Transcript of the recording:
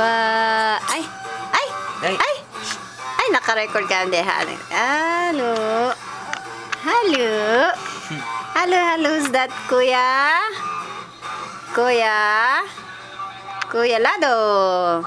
Ah, ay, ay, Ay. ay, ay, naka-record ka hindi, halo. Halo. Halo. Halo, halo, who's that, kuya? Kuya? Kuya Lado.